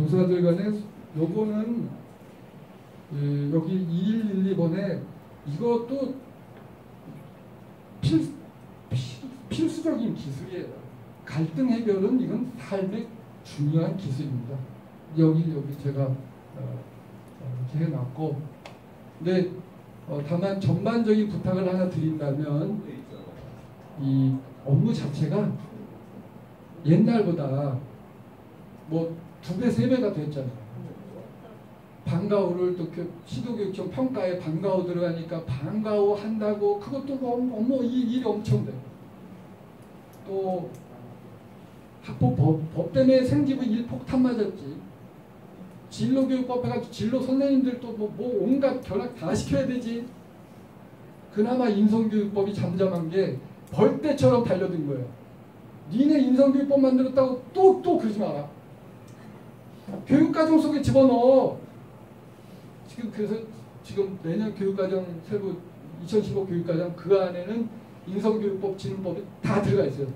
교사들 간에 요거는 예, 여기 2112번에 이것도 필, 필, 수적인 기술이에요. 갈등 해결은 이건 삶의 중요한 기술입니다. 여기 여기 제가 어, 어, 이렇게 해놨고 근데 어, 다만 전반적인 부탁을 하나 드린다면 이 업무 자체가 옛날보다 뭐 두 배, 세 배가 됐잖아요. 방과후를 또 시도교육청 평가에 방과후 들어가니까 방과후 한다고 그것도 뭐 일이 엄청 돼. 또 학폭 법, 법 때문에 생기부 일폭탄 맞았지. 진로교육법 해가지고 진로 선생님들도 뭐, 뭐 온갖 결합 다 시켜야 되지. 그나마 인성교육법이 잠잠한 게 벌떼처럼 달려든 거예요. 니네 인성교육법 만들었다고 또, 또 그러지 마라. 교육과정 속에 집어넣어. 지금 그래서 지금 내년 교육과정 세부 2015 교육과정 그 안에는 인성교육법, 진흥법이 다 들어가 있어요.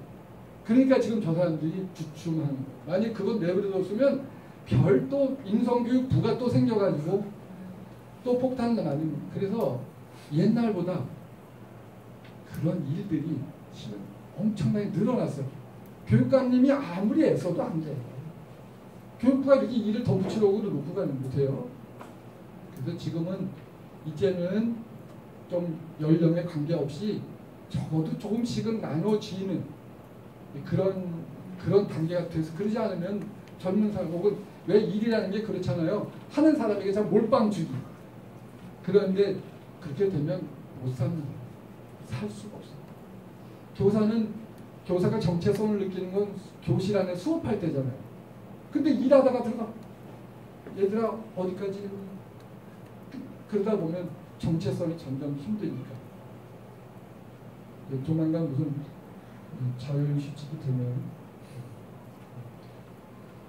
그러니까 지금 저 사람들이 주춤하는 거예요. 만약 그건 내버려뒀으면 별도 인성교육 부가 또 생겨가지고 또 폭탄 나는 그래서 옛날보다 그런 일들이 지금 엄청나게 늘어났어요. 교육감님이 아무리 애써도 안 돼요. 교육부가 이렇게 일을 놓고 가는 못해요. 그래서 지금은 이제는 좀 연령에 관계없이 적어도 조금씩은 나눠지는 그런 그런 단계가 돼서 그러지 않으면 젊은 사람 혹은 왜 일이라는 게 그렇잖아요. 하는 사람에게 참 몰빵 주기. 그런데 그렇게 되면 못 사는 살 수가 없어요. 교사는 교사가 정체성을 느끼는 건 교실 안에 수업할 때잖아요. 근데 일하다가 들어가. 얘들아 어디까지? 그러다 보면 정체성이 점점 힘드니까. 조만간 무슨 자율 휴직이 되면